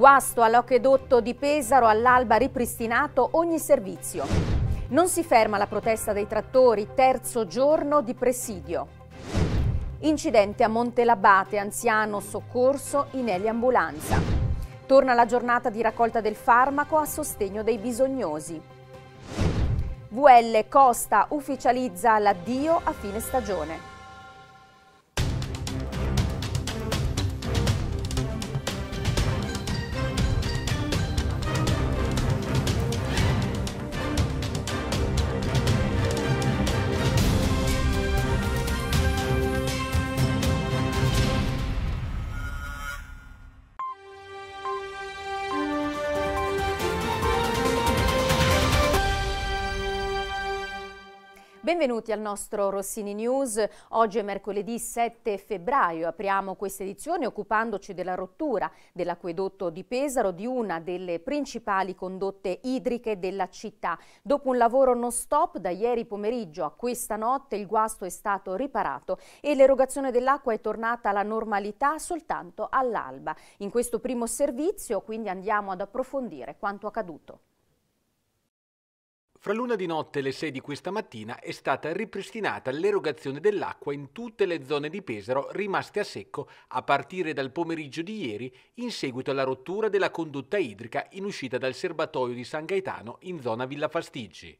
Guasto all'acquedotto di Pesaro all'alba ripristinato ogni servizio. Non si ferma la protesta dei trattori, terzo giorno di presidio. Incidente a Montelabate, anziano soccorso in eliambulanza. Torna la giornata di raccolta del farmaco a sostegno dei bisognosi. VL Costa ufficializza l'addio a fine stagione. Benvenuti al nostro Rossini News. Oggi è mercoledì 7 febbraio. Apriamo questa edizione occupandoci della rottura dell'acquedotto di Pesaro, di una delle principali condotte idriche della città. Dopo un lavoro non stop da ieri pomeriggio a questa notte il guasto è stato riparato e l'erogazione dell'acqua è tornata alla normalità soltanto all'alba. In questo primo servizio quindi andiamo ad approfondire quanto accaduto. Fra l'una di notte e le 6 di questa mattina è stata ripristinata l'erogazione dell'acqua in tutte le zone di Pesaro rimaste a secco a partire dal pomeriggio di ieri in seguito alla rottura della condotta idrica in uscita dal serbatoio di San Gaetano in zona Villa Fastiggi.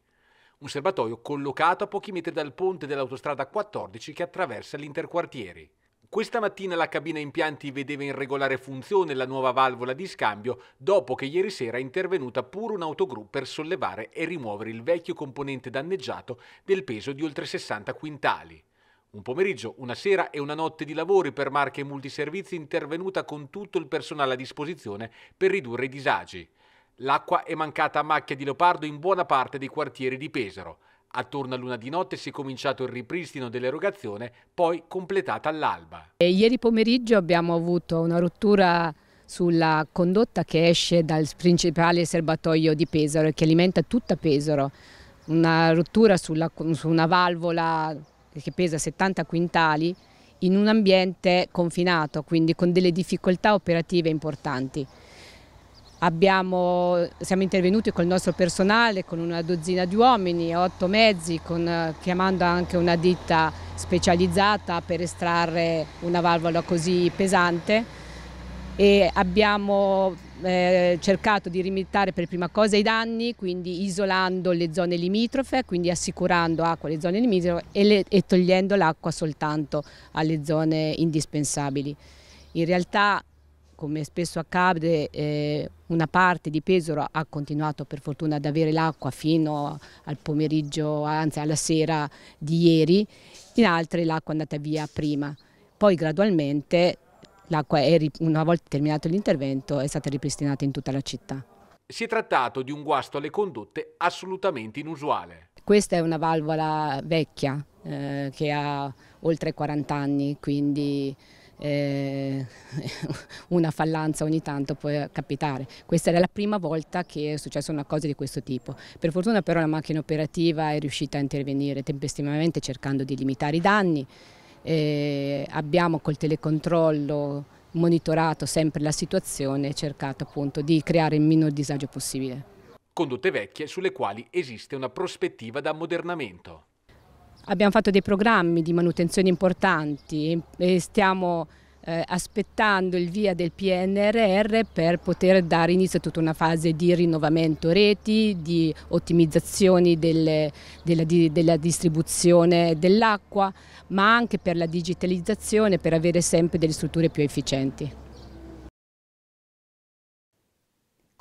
Un serbatoio collocato a pochi metri dal ponte dell'autostrada 14 che attraversa l'interquartieri. Questa mattina la cabina impianti vedeva in regolare funzione la nuova valvola di scambio dopo che ieri sera è intervenuta pure un'autogru per sollevare e rimuovere il vecchio componente danneggiato del peso di oltre 60 quintali. Un pomeriggio, una sera e una notte di lavori per Marche Multiservizi intervenuta con tutto il personale a disposizione per ridurre i disagi. L'acqua è mancata a macchia di leopardo in buona parte dei quartieri di Pesaro. Attorno a luna di notte si è cominciato il ripristino dell'erogazione, poi completata all'alba. Ieri pomeriggio abbiamo avuto una rottura sulla condotta che esce dal principale serbatoio di Pesaro e che alimenta tutta Pesaro. Una rottura sulla, su una valvola che pesa 70 quintali in un ambiente confinato, quindi con delle difficoltà operative importanti. Abbiamo, siamo intervenuti col nostro personale, con una dozzina di uomini, otto mezzi, con, chiamando anche una ditta specializzata per estrarre una valvola così pesante e abbiamo eh, cercato di limitare per prima cosa i danni, quindi isolando le zone limitrofe, quindi assicurando acqua alle zone limitrofe e, le, e togliendo l'acqua soltanto alle zone indispensabili. In realtà come spesso accade eh, una parte di Pesaro ha continuato per fortuna ad avere l'acqua fino al pomeriggio, anzi alla sera di ieri, in altre l'acqua è andata via prima. Poi gradualmente l'acqua, una volta terminato l'intervento, è stata ripristinata in tutta la città. Si è trattato di un guasto alle condotte assolutamente inusuale. Questa è una valvola vecchia eh, che ha oltre 40 anni, quindi eh, una fallanza ogni tanto può capitare. Questa era la prima volta che è successa una cosa di questo tipo. Per fortuna però la macchina operativa è riuscita a intervenire tempestivamente cercando di limitare i danni. Eh, abbiamo col telecontrollo monitorato sempre la situazione e cercato appunto di creare il minor disagio possibile. Condotte vecchie sulle quali esiste una prospettiva d'ammodernamento. Abbiamo fatto dei programmi di manutenzione importanti e stiamo eh, aspettando il via del PNRR per poter dare inizio a tutta una fase di rinnovamento reti, di ottimizzazioni delle, della, di, della distribuzione dell'acqua, ma anche per la digitalizzazione per avere sempre delle strutture più efficienti.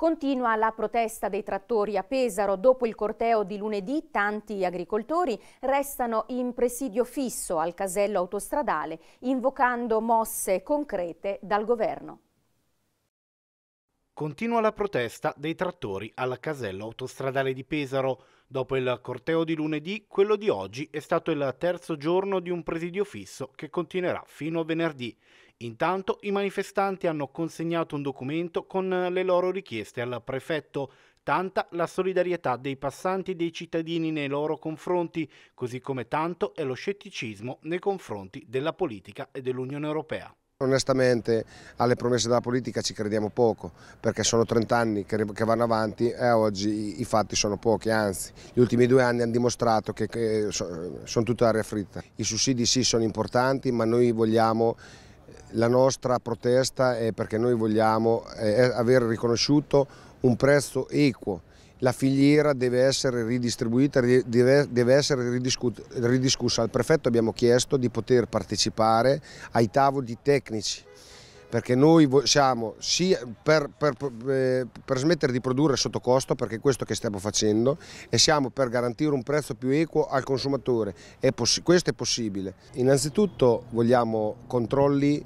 Continua la protesta dei trattori a Pesaro. Dopo il corteo di lunedì, tanti agricoltori restano in presidio fisso al casello autostradale, invocando mosse concrete dal governo. Continua la protesta dei trattori al casello autostradale di Pesaro. Dopo il corteo di lunedì, quello di oggi è stato il terzo giorno di un presidio fisso che continuerà fino a venerdì. Intanto i manifestanti hanno consegnato un documento con le loro richieste al prefetto, tanta la solidarietà dei passanti e dei cittadini nei loro confronti, così come tanto è lo scetticismo nei confronti della politica e dell'Unione Europea. Onestamente alle promesse della politica ci crediamo poco, perché sono 30 anni che, vanno avanti e oggi i, fatti sono pochi, anzi gli ultimi due anni hanno dimostrato che, che sono tutta aria fritta. I sussidi sì sono importanti, ma noi vogliamo la nostra protesta è perché noi vogliamo eh, aver riconosciuto un prezzo equo la filiera deve essere ridistribuita, deve, deve essere ridiscussa. Al prefetto abbiamo chiesto di poter partecipare ai tavoli tecnici perché noi siamo sì per, per, eh, per, smettere di produrre sotto costo, perché è questo che stiamo facendo, e siamo per garantire un prezzo più equo al consumatore. È questo è possibile. Innanzitutto vogliamo controlli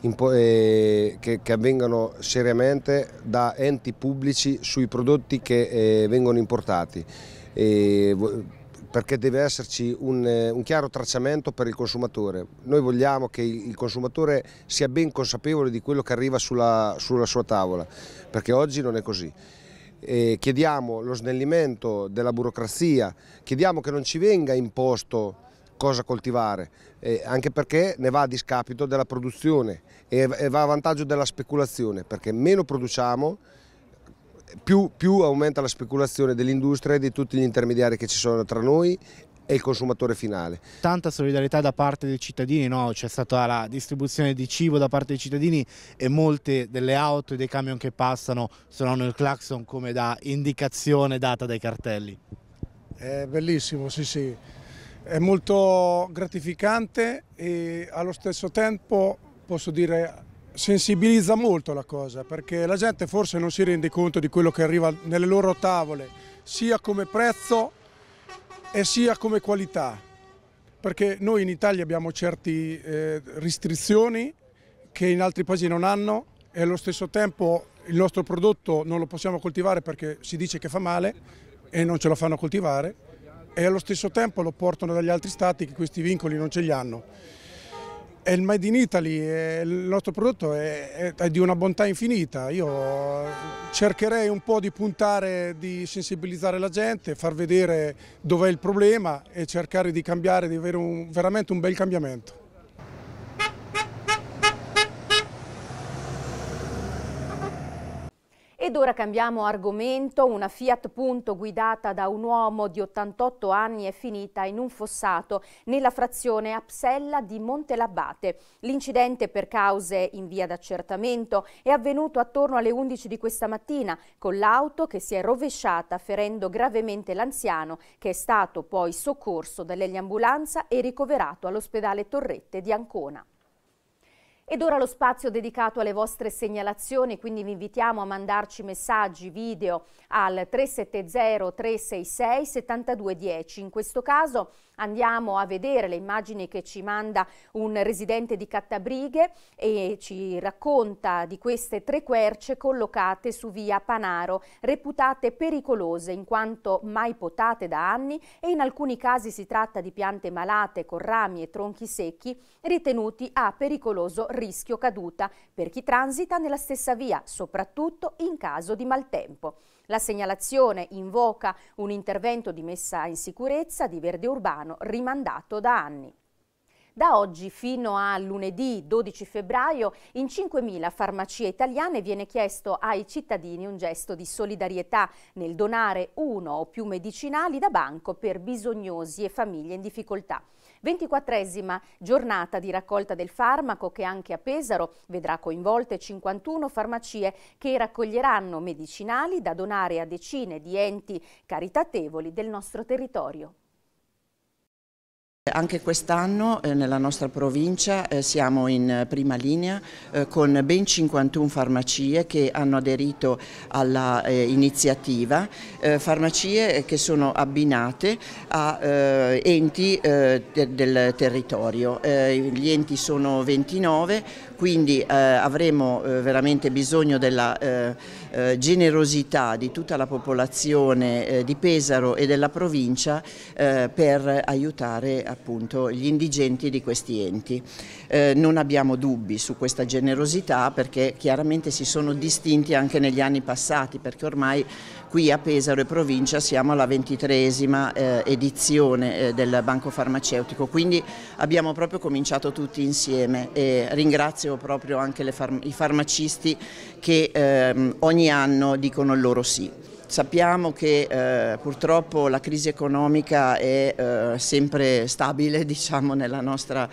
eh, che, che, avvengano seriamente da enti pubblici sui prodotti che eh, vengono importati. E, perché deve esserci un, eh, un, chiaro tracciamento per il consumatore. Noi vogliamo che il consumatore sia ben consapevole di quello che arriva sulla, sulla sua tavola, perché oggi non è così. E chiediamo lo snellimento della burocrazia, chiediamo che non ci venga imposto cosa coltivare, eh, anche perché ne va a discapito della produzione e, e va a vantaggio della speculazione, perché meno produciamo, più, più aumenta la speculazione dell'industria e di tutti gli intermediari che ci sono tra noi e il consumatore finale. Tanta solidarietà da parte dei cittadini, no? c'è stata la distribuzione di cibo da parte dei cittadini e molte delle auto e dei camion che passano suonano il clacson come da indicazione data dai cartelli. È bellissimo, sì sì è molto gratificante e allo stesso tempo posso dire sensibilizza molto la cosa perché la gente forse non si rende conto di quello che arriva nelle loro tavole sia come prezzo e sia come qualità perché noi in Italia abbiamo certe eh, restrizioni che in altri paesi non hanno e allo stesso tempo il nostro prodotto non lo possiamo coltivare perché si dice che fa male e non ce lo fanno coltivare e allo stesso tempo lo portano dagli altri stati che questi vincoli non ce li hanno. E il Made in Italy, il nostro prodotto è, è, di una bontà infinita. Io cercherei un po' di puntare, di sensibilizzare la gente, far vedere dov'è il problema e cercare di cambiare, di avere un, veramente un bel cambiamento. Ed ora cambiamo argomento, una Fiat Punto guidata da un uomo di 88 anni è finita in un fossato nella frazione Apsella di Montelabate. L'incidente per cause in via d'accertamento è avvenuto attorno alle 11 di questa mattina con l'auto che si è rovesciata ferendo gravemente l'anziano che è stato poi soccorso dall'ambulanza e ricoverato all'ospedale Torrette di Ancona. Ed ora lo spazio dedicato alle vostre segnalazioni, quindi vi invitiamo a mandarci messaggi, video al 370 366 7210. In questo caso andiamo a vedere le immagini che ci manda un residente di Cattabrighe e ci racconta di queste tre querce collocate su via Panaro, reputate pericolose in quanto mai potate da anni e in alcuni casi si tratta di piante malate con rami e tronchi secchi ritenuti a pericoloso rischio caduta per chi transita nella stessa via, soprattutto in caso di maltempo. La segnalazione invoca un intervento di messa in sicurezza di verde urbano rimandato da anni. Da oggi fino a lunedì 12 febbraio in 5.000 farmacie italiane viene chiesto ai cittadini un gesto di solidarietà nel donare uno o più medicinali da banco per bisognosi e famiglie in difficoltà. 24esima giornata di raccolta del farmaco che anche a Pesaro vedrà coinvolte 51 farmacie che raccoglieranno medicinali da donare a decine di enti caritatevoli del nostro territorio. Anche quest'anno eh, nella nostra provincia eh, siamo in prima linea eh, con ben 51 farmacie che hanno aderito all'iniziativa, eh, eh, farmacie che sono abbinate a eh, enti de del territorio. gli enti sono 29, quindi avremo veramente bisogno della generosità di tutta la popolazione di Pesaro e della provincia per aiutare appunto gli indigenti di questi enti. Eh, non abbiamo dubbi su questa generosità perché chiaramente si sono distinti anche negli anni passati perché ormai qui a Pesaro e provincia siamo alla ventitresima eh, edizione eh, del banco farmaceutico quindi abbiamo proprio cominciato tutti insieme e ringrazio ringrazio proprio anche far i farmacisti che ehm, ogni anno dicono il loro sì. Sappiamo che eh, purtroppo la crisi economica è eh, sempre stabile diciamo, nella nostra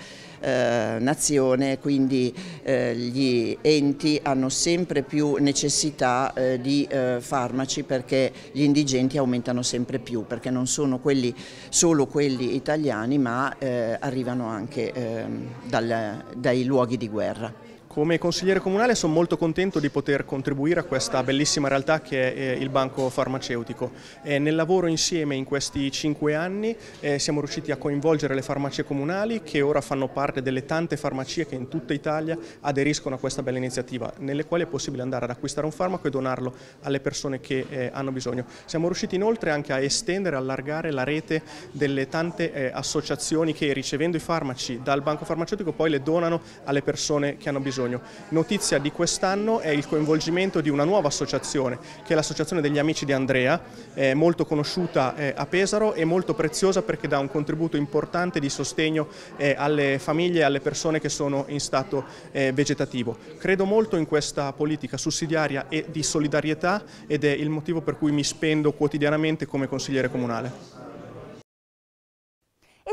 eh, nazione, quindi eh, gli enti hanno sempre più necessità eh, di eh, farmaci perché gli indigenti aumentano sempre più, perché non sono quelli, solo quelli italiani ma arrivano anche ehm, dal, dai luoghi di guerra. Come consigliere comunale sono molto contento di poter contribuire a questa bellissima realtà che è eh, il banco farmaceutico. E nel lavoro insieme in questi cinque anni eh, siamo riusciti a coinvolgere le farmacie comunali che ora fanno parte delle tante farmacie che in tutta Italia aderiscono a questa bella iniziativa, nelle quali è possibile andare ad acquistare un farmaco e donarlo alle persone che eh, hanno bisogno. Siamo riusciti inoltre anche a estendere, allargare la rete delle tante eh, associazioni che ricevendo i farmaci dal banco farmaceutico poi le donano alle persone che hanno bisogno bisogno. Notizia di quest'anno è il coinvolgimento di una nuova associazione, che è l'Associazione degli Amici di Andrea, eh, molto conosciuta eh, a Pesaro e molto preziosa perché dà un contributo importante di sostegno eh, alle famiglie e alle persone che sono in stato eh, vegetativo. Credo molto in questa politica sussidiaria e di solidarietà ed è il motivo per cui mi spendo quotidianamente come consigliere comunale.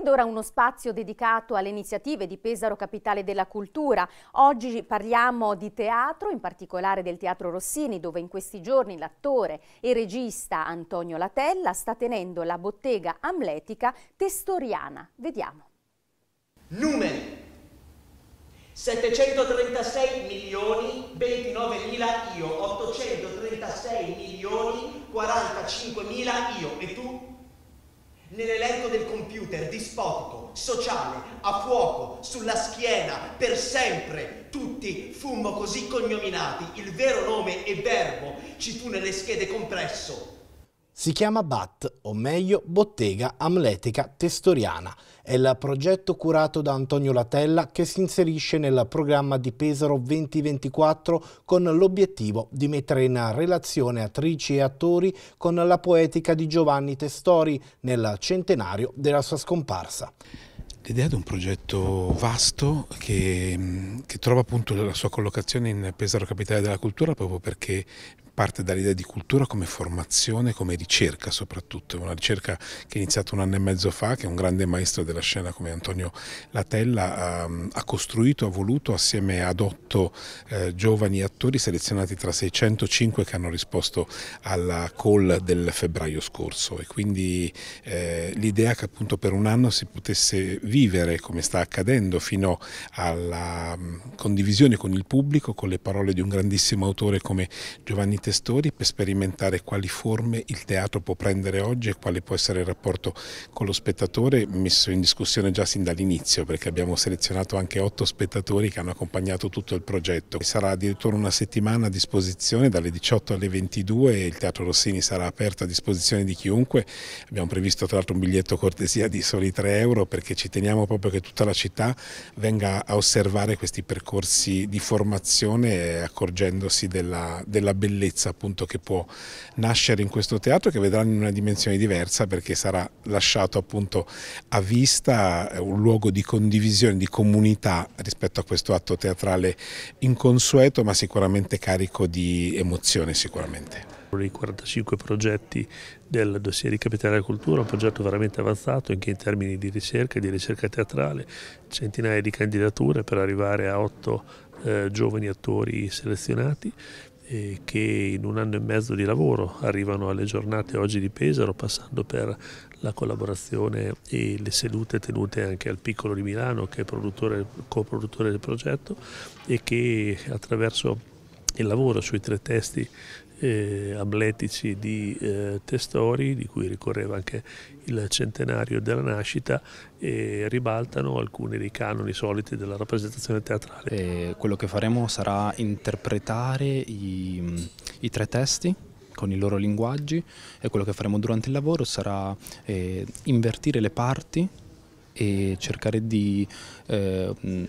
Ed ora uno spazio dedicato alle iniziative di Pesaro Capitale della Cultura. Oggi parliamo di teatro, in particolare del Teatro Rossini, dove in questi giorni l'attore e regista Antonio Latella sta tenendo la bottega amletica testoriana. Vediamo. Numeri 736 milioni 29 mila io, 836 milioni 45 mila io e tu? Nell'elenco del computer, dispotico, sociale, a fuoco, sulla schiena, per sempre, tutti fummo così cognominati, il vero nome e verbo ci fu nelle schede compresso, si chiama BAT, o meglio Bottega Amletica Testoriana. È il progetto curato da Antonio Latella che si inserisce nel programma di Pesaro 2024 con l'obiettivo di mettere in relazione attrici e attori con la poetica di Giovanni Testori nel centenario della sua scomparsa. L'idea di un progetto vasto che, che, trova appunto la sua collocazione in Pesaro Capitale della Cultura proprio perché parte dall'idea di cultura come formazione, come ricerca soprattutto, una ricerca che è iniziata un anno e mezzo fa, che un grande maestro della scena come Antonio Latella ha, ha costruito, ha voluto assieme ad otto eh, giovani attori selezionati tra 605 che hanno risposto alla call del febbraio scorso. E quindi eh, l'idea che appunto per un anno si potesse vivere come sta accadendo fino alla mm, condivisione con il pubblico, con le parole di un grandissimo autore come Giovanni testori per sperimentare quali forme il teatro può prendere oggi e quale può essere il rapporto con lo spettatore, messo in discussione già sin dall'inizio perché abbiamo selezionato anche otto spettatori che hanno accompagnato tutto il progetto. Sarà addirittura una settimana a disposizione dalle 18 alle 22 e il Teatro Rossini sarà aperto a disposizione di chiunque. Abbiamo previsto tra l'altro un biglietto cortesia di soli 3 euro perché ci teniamo proprio che tutta la città venga a osservare questi percorsi di formazione accorgendosi della, della bellezza bellezza appunto che può nascere in questo teatro che vedrà in una dimensione diversa perché sarà lasciato appunto a vista eh, un luogo di condivisione, di comunità rispetto a questo atto teatrale inconsueto ma sicuramente carico di emozione sicuramente. I 45 progetti del dossier di Capitale della Cultura, un progetto veramente avanzato anche in termini di ricerca di ricerca teatrale, centinaia di candidature per arrivare a otto eh, giovani attori selezionati che in un anno e mezzo di lavoro arrivano alle giornate oggi di Pesaro, passando per la collaborazione e le sedute tenute anche al Piccolo di Milano, che è coproduttore del progetto e che attraverso il lavoro sui tre testi eh, amletici di eh, Testori, di cui ricorreva anche il centenario della nascita, e ribaltano alcuni dei canoni soliti della rappresentazione teatrale. E quello che faremo sarà interpretare i, i tre testi con i loro linguaggi e quello che faremo durante il lavoro sarà eh, invertire le parti e cercare di eh,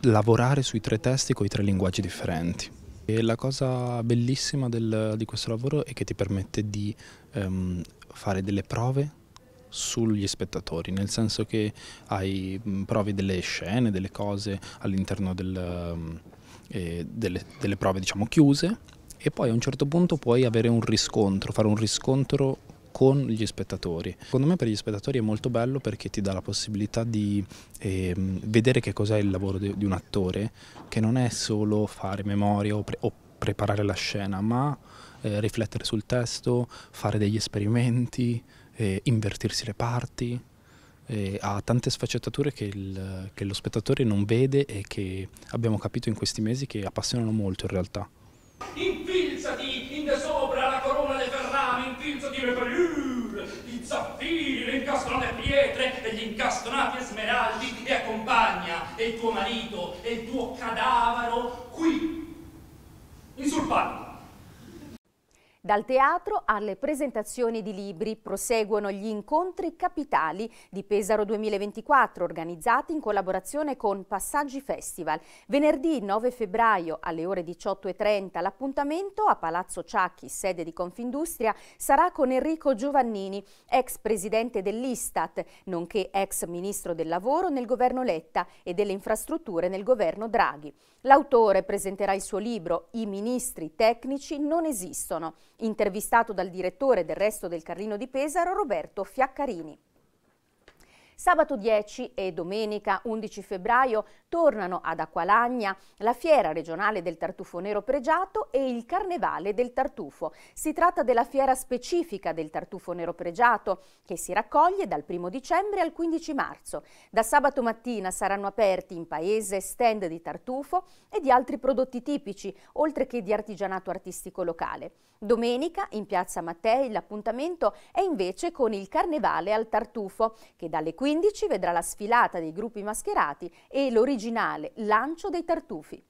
lavorare sui tre testi con i tre linguaggi differenti. E la cosa bellissima del, di questo lavoro è che ti permette di um, fare delle prove sugli spettatori, nel senso che hai, provi delle scene, delle cose all'interno del, eh, delle, delle prove diciamo chiuse e poi a un certo punto puoi avere un riscontro, fare un riscontro con gli spettatori. Secondo me per gli spettatori è molto bello perché ti dà la possibilità di eh, vedere che cos'è il lavoro di, di, un attore, che non è solo fare memoria o, pre o preparare la scena, ma eh, riflettere sul testo, fare degli esperimenti, eh, invertirsi le parti. ha tante sfaccettature che, il, che lo spettatore non vede e che abbiamo capito in questi mesi che appassionano molto in realtà. Infilzati in sopra la corona le ferrame, infilzati le parure, i zaffiri, le incastrate pietre e gli incastonati smeraldi e accompagna e il tuo marito e il tuo cadavero qui, in sul palco. Dal teatro alle presentazioni di libri proseguono gli incontri capitali di Pesaro 2024 organizzati in collaborazione con Passaggi Festival. Venerdì 9 febbraio alle ore 18.30 l'appuntamento a Palazzo Ciacchi, sede di Confindustria, sarà con Enrico Giovannini, ex presidente dell'Istat, nonché ex ministro del lavoro nel governo Letta e delle infrastrutture nel governo Draghi. L'autore presenterà il suo libro I ministri tecnici non esistono intervistato dal direttore del Resto del Carlino di Pesaro Roberto Fiaccarini. Sabato 10 e domenica 11 febbraio tornano ad Acqualagna la fiera regionale del tartufo nero pregiato e il carnevale del tartufo. Si tratta della fiera specifica del tartufo nero pregiato che si raccoglie dal 1 dicembre al 15 marzo. Da sabato mattina saranno aperti in paese stand di tartufo e di altri prodotti tipici, oltre che di artigianato artistico locale. Domenica in piazza Mattei l'appuntamento è invece con il Carnevale al Tartufo, che dalle 15 vedrà la sfilata dei gruppi mascherati e l'originale lancio dei tartufi.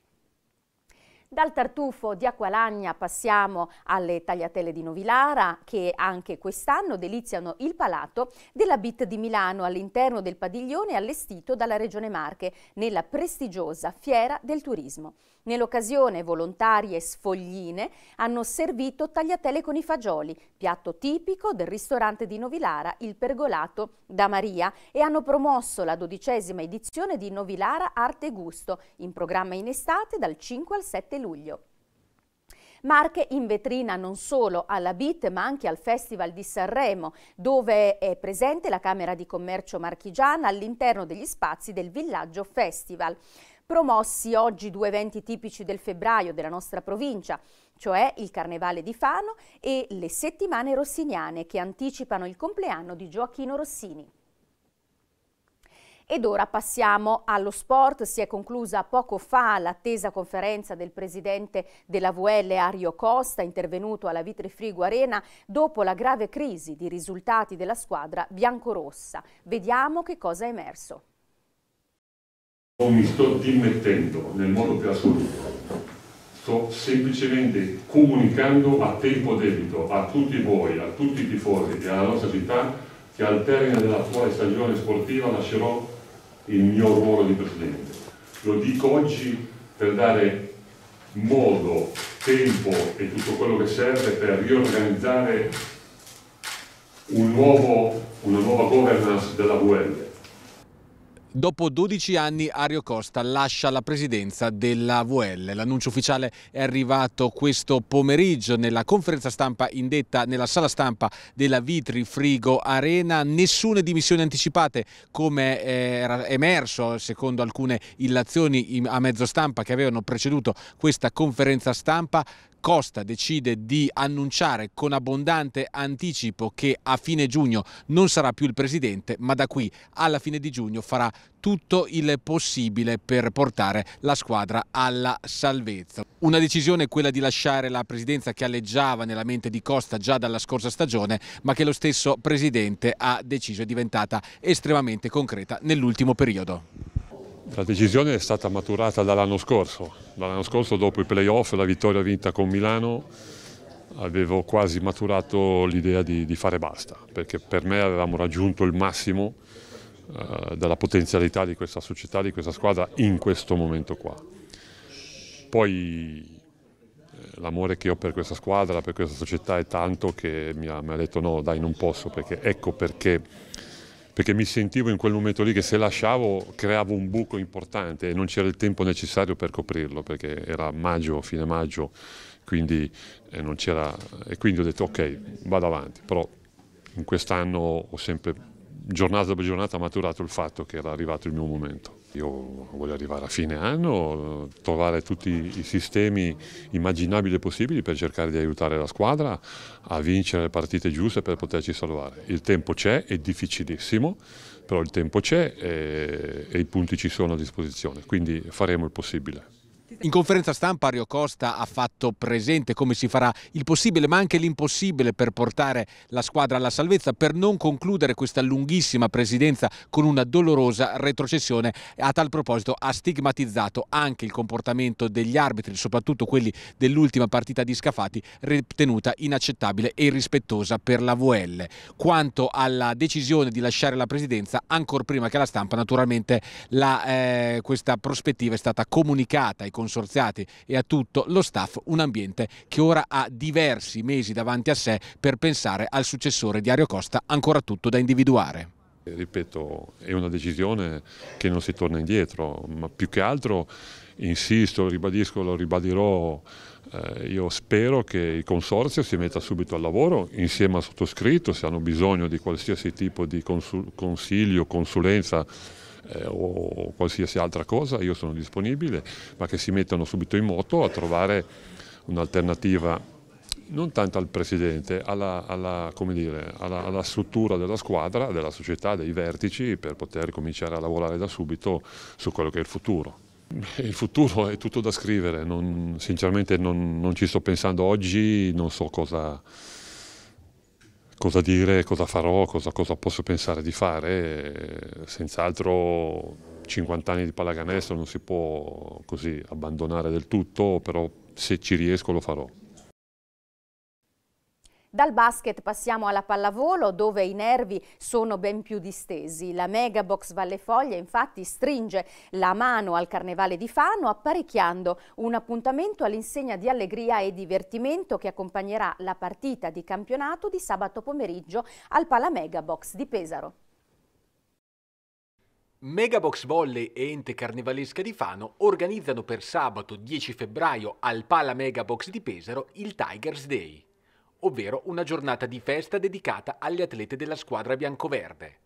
Dal tartufo di Acqualagna passiamo alle tagliatelle di Novilara che anche quest'anno deliziano il palato della BIT di Milano all'interno del padiglione allestito dalla Regione Marche nella prestigiosa Fiera del Turismo. Nell'occasione volontarie sfogline hanno servito tagliatelle con i fagioli, piatto tipico del ristorante di Novilara, il Pergolato da Maria, e hanno promosso la dodicesima edizione di Novilara Arte e Gusto, in programma in estate dal 5 al 7 luglio. Marche in vetrina non solo alla BIT ma anche al Festival di Sanremo dove è presente la Camera di Commercio marchigiana all'interno degli spazi del Villaggio Festival promossi oggi due eventi tipici del febbraio della nostra provincia, cioè il Carnevale di Fano e le settimane rossiniane che anticipano il compleanno di Gioacchino Rossini. Ed ora passiamo allo sport, si è conclusa poco fa l'attesa conferenza del presidente della VL Ario Costa, intervenuto alla Vitrifrigo Arena dopo la grave crisi di risultati della squadra biancorossa. Vediamo che cosa è emerso. Non mi sto dimettendo nel modo più assoluto, sto semplicemente comunicando a tempo debito a tutti voi, a tutti i tifosi e alla nostra città che al termine dell'attuale stagione sportiva lascerò il mio ruolo di Presidente. Lo dico oggi per dare modo, tempo e tutto quello che serve per riorganizzare un nuovo, una nuova governance della VL Dopo 12 anni Ario Costa lascia la presidenza della VL. L'annuncio ufficiale è arrivato questo pomeriggio nella conferenza stampa indetta nella sala stampa della Vitri Frigo Arena. Nessune dimissioni anticipate come era emerso secondo alcune illazioni a mezzo stampa che avevano preceduto questa conferenza stampa. Costa decide di annunciare con abbondante anticipo che a fine giugno non sarà più il presidente, ma da qui alla fine di giugno farà tutto il possibile per portare la squadra alla salvezza. Una decisione quella di lasciare la presidenza che alleggiava nella mente di Costa già dalla scorsa stagione, ma che lo stesso presidente ha deciso è diventata estremamente concreta nell'ultimo periodo. La decisione è stata maturata dall'anno scorso. Dall'anno scorso dopo i playoff la vittoria vinta con Milano avevo quasi maturato l'idea di, di, fare basta, perché per me avevamo raggiunto il massimo eh, della potenzialità di questa società, di questa squadra in questo momento qua. Poi l'amore che ho per questa squadra, per questa società è tanto che mi ha, mi ha detto no dai non posso perché ecco perché perché mi sentivo in quel momento lì che se lasciavo creavo un buco importante e non c'era il tempo necessario per coprirlo perché era maggio, fine maggio, quindi, eh, e quindi ho detto ok, vado avanti, però in quest'anno ho sempre giornata dopo giornata maturato il fatto che era arrivato il mio momento. Io voglio arrivare a fine anno, trovare tutti i sistemi immaginabili e possibili per cercare di aiutare la squadra a vincere le partite giuste per poterci salvare. Il tempo c'è, è difficilissimo, però il tempo c'è e, e i punti ci sono a disposizione, quindi faremo il possibile. In conferenza stampa Ario Costa ha fatto presente come si farà il possibile ma anche l'impossibile per portare la squadra alla salvezza, per non concludere questa lunghissima presidenza con una dolorosa retrocessione. A tal proposito ha stigmatizzato anche il comportamento degli arbitri, soprattutto quelli dell'ultima partita di Scafati, ritenuta inaccettabile e irrispettosa per la VL. Quanto alla decisione di lasciare la presidenza, ancora prima che la stampa, naturalmente la, eh, questa prospettiva è stata comunicata ai consorziati e a tutto lo staff un ambiente che ora ha diversi mesi davanti a sé per pensare al successore di Ario Costa, ancora tutto da individuare. Ripeto, è una decisione che non si torna indietro, ma più che altro insisto, ribadisco, lo ribadirò, eh, io spero che il consorzio si metta subito al lavoro insieme al sottoscritto, se hanno bisogno di qualsiasi tipo di consiglio, consulenza eh, o qualsiasi altra cosa, io sono disponibile, ma che si mettano subito in moto a trovare un'alternativa non tanto al Presidente, alla, alla, dire, alla, alla, struttura della squadra, della società, dei vertici per poter cominciare a lavorare da subito su quello che è il futuro. Il futuro è tutto da scrivere, non, sinceramente non, non ci sto pensando oggi, non so cosa, cosa dire, cosa farò, cosa, cosa posso pensare di fare. Senz'altro 50 anni di pallacanestro non si può così abbandonare del tutto, però se ci riesco lo farò. Dal basket passiamo alla pallavolo dove i nervi sono ben più distesi. La Megabox Valle Foglia infatti stringe la mano al Carnevale di Fano apparecchiando un appuntamento all'insegna di allegria e divertimento che accompagnerà la partita di campionato di sabato pomeriggio al Pala Megabox di Pesaro. Megabox Volley e Ente Carnevalesca di Fano organizzano per sabato 10 febbraio al Pala Megabox di Pesaro il Tigers Day ovvero una giornata di festa dedicata agli atleti della squadra biancoverde.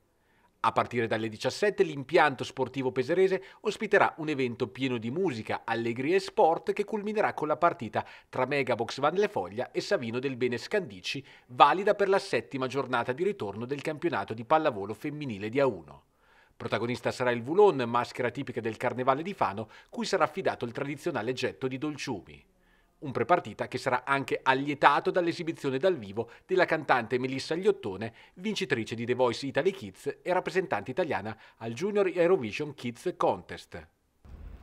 A partire dalle 17 l'impianto sportivo peserese ospiterà un evento pieno di musica, allegria e sport che culminerà con la partita tra Megabox Van Le Foglia e Savino del Bene Scandici, valida per la settima giornata di ritorno del campionato di pallavolo femminile di A1. Protagonista sarà il Vulon, maschera tipica del Carnevale di Fano, cui sarà affidato il tradizionale getto di dolciumi un prepartita che sarà anche allietato dall'esibizione dal vivo della cantante Melissa Gliottone, vincitrice di The Voice Italy Kids e rappresentante italiana al Junior Eurovision Kids Contest.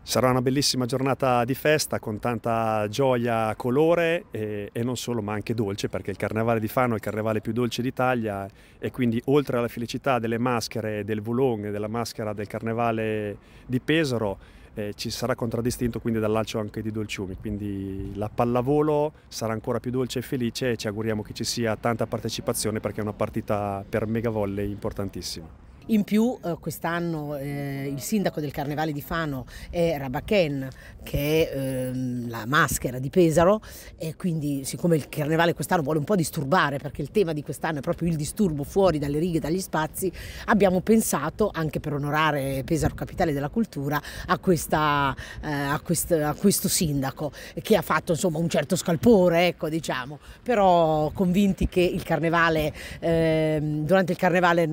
Sarà una bellissima giornata di festa con tanta gioia, colore e, e, non solo ma anche dolce perché il Carnevale di Fano è il carnevale più dolce d'Italia e quindi oltre alla felicità delle maschere del Voulon e della maschera del Carnevale di Pesaro eh, ci sarà contraddistinto quindi dal lancio anche di dolciumi, quindi la pallavolo sarà ancora più dolce e felice e ci auguriamo che ci sia tanta partecipazione perché è una partita per mega volley importantissima. In più eh, quest'anno eh, il sindaco del Carnevale di Fano è Rabaken, che è ehm, la maschera di Pesaro e quindi siccome il Carnevale quest'anno vuole un po' disturbare perché il tema di quest'anno è proprio il disturbo fuori dalle righe, dagli spazi, abbiamo pensato anche per onorare Pesaro Capitale della Cultura a, questa, eh, a, quest, a questo sindaco che ha fatto insomma un certo scalpore, ecco diciamo, però convinti che il Carnevale, ehm, durante il Carnevale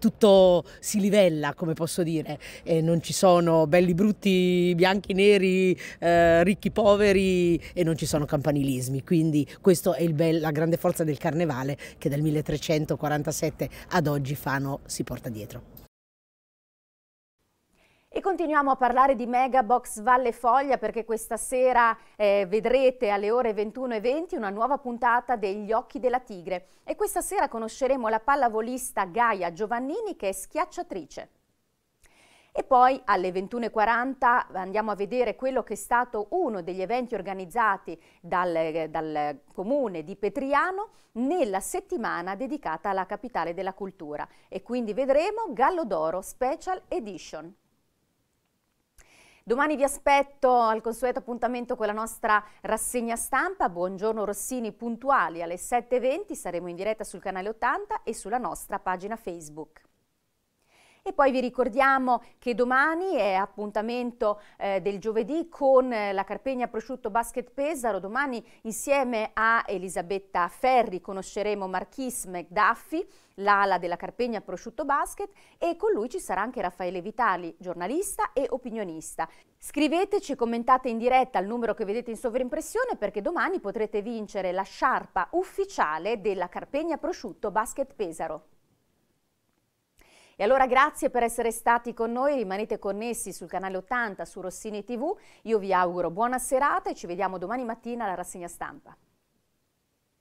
tutto si livella, come posso dire, e non ci sono belli brutti, bianchi neri, eh, ricchi poveri e non ci sono campanilismi. Quindi questa è bel, la grande forza del carnevale che dal 1347 ad oggi Fano si porta dietro. E continuiamo a parlare di Megabox Valle Foglia perché questa sera eh, vedrete alle ore 21.20 una nuova puntata degli Occhi della Tigre e questa sera conosceremo la pallavolista Gaia Giovannini che è schiacciatrice. E poi alle 21.40 andiamo a vedere quello che è stato uno degli eventi organizzati dal, dal, comune di Petriano nella settimana dedicata alla capitale della cultura e quindi vedremo Gallo d'Oro Special Edition. Domani vi aspetto al consueto appuntamento con la nostra rassegna stampa. Buongiorno Rossini puntuali alle 7.20, saremo in diretta sul canale 80 e sulla nostra pagina Facebook. E poi vi ricordiamo che domani è appuntamento eh, del giovedì con eh, la Carpegna Prosciutto Basket Pesaro. Domani insieme a Elisabetta Ferri conosceremo Marchis McDuffie, l'ala della Carpegna Prosciutto Basket e con lui ci sarà anche Raffaele Vitali, giornalista e opinionista. Scriveteci commentate in diretta al numero che vedete in sovrimpressione perché domani potrete vincere la sciarpa ufficiale della Carpegna Prosciutto Basket Pesaro. E allora grazie per essere stati con noi, rimanete connessi sul canale 80 su Rossini TV. Io vi auguro buona serata e ci vediamo domani mattina alla rassegna stampa.